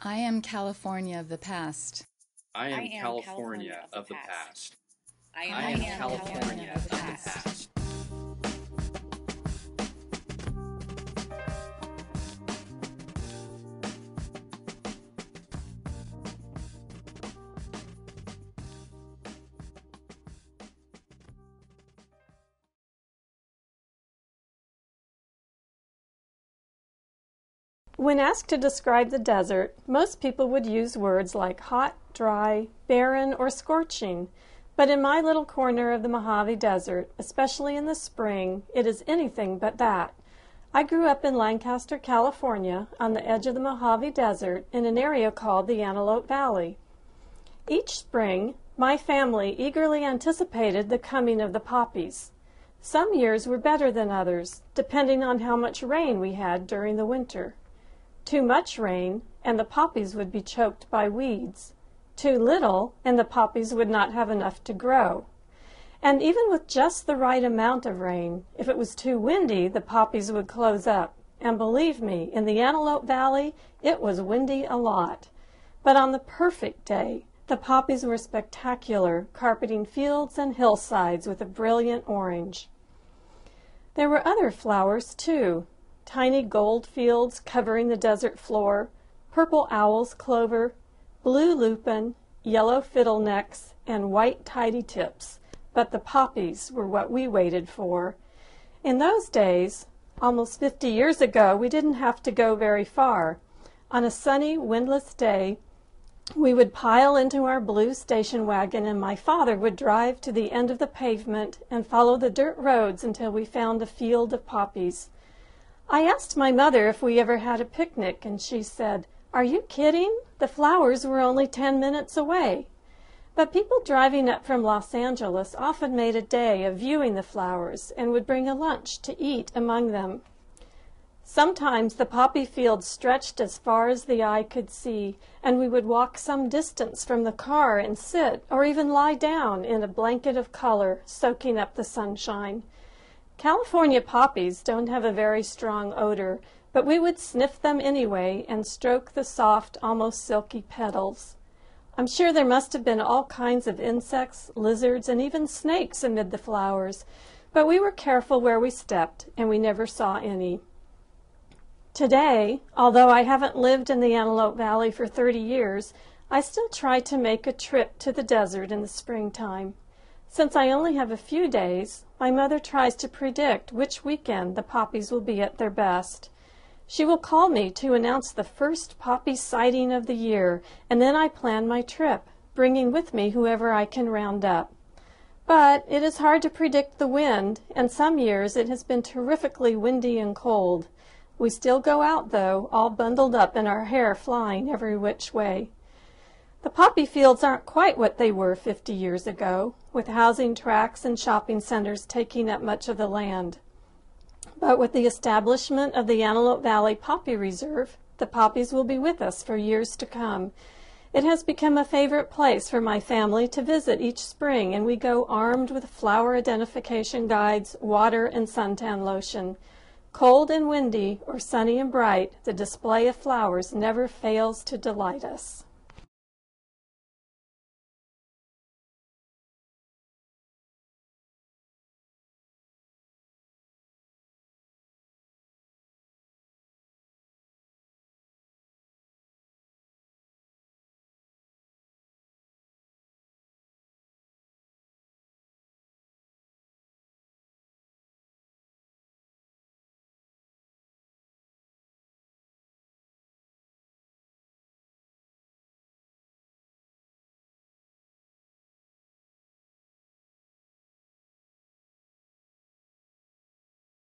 I am California of the past. I am, I am California, California of the past. I am, I am California, California of the past. When asked to describe the desert, most people would use words like hot, dry, barren, or scorching. But in my little corner of the Mojave Desert, especially in the spring, it is anything but that. I grew up in Lancaster, California, on the edge of the Mojave Desert in an area called the Antelope Valley. Each spring, my family eagerly anticipated the coming of the poppies. Some years were better than others, depending on how much rain we had during the winter. Too much rain, and the poppies would be choked by weeds. Too little, and the poppies would not have enough to grow. And even with just the right amount of rain, if it was too windy, the poppies would close up. And believe me, in the Antelope Valley, it was windy a lot. But on the perfect day, the poppies were spectacular, carpeting fields and hillsides with a brilliant orange. There were other flowers, too, tiny gold fields covering the desert floor, purple owl's clover, blue lupin, yellow fiddlenecks, and white tidy tips, but the poppies were what we waited for. In those days, almost fifty years ago, we didn't have to go very far. On a sunny, windless day, we would pile into our blue station wagon, and my father would drive to the end of the pavement and follow the dirt roads until we found a field of poppies. I asked my mother if we ever had a picnic, and she said, Are you kidding? The flowers were only ten minutes away. But people driving up from Los Angeles often made a day of viewing the flowers and would bring a lunch to eat among them. Sometimes the poppy fields stretched as far as the eye could see, and we would walk some distance from the car and sit or even lie down in a blanket of color, soaking up the sunshine. California poppies don't have a very strong odor, but we would sniff them anyway and stroke the soft, almost silky petals. I'm sure there must have been all kinds of insects, lizards, and even snakes amid the flowers, but we were careful where we stepped, and we never saw any. Today, although I haven't lived in the Antelope Valley for 30 years, I still try to make a trip to the desert in the springtime. Since I only have a few days, my mother tries to predict which weekend the poppies will be at their best. She will call me to announce the first poppy sighting of the year, and then I plan my trip, bringing with me whoever I can round up. But it is hard to predict the wind, and some years it has been terrifically windy and cold. We still go out, though, all bundled up and our hair flying every which way. The poppy fields aren't quite what they were 50 years ago, with housing tracts and shopping centers taking up much of the land. But with the establishment of the Antelope Valley Poppy Reserve, the poppies will be with us for years to come. It has become a favorite place for my family to visit each spring, and we go armed with flower identification guides, water, and suntan lotion. Cold and windy, or sunny and bright, the display of flowers never fails to delight us.